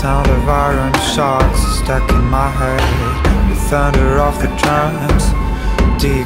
sound of iron shots stuck in my head. The thunder of the drums Dig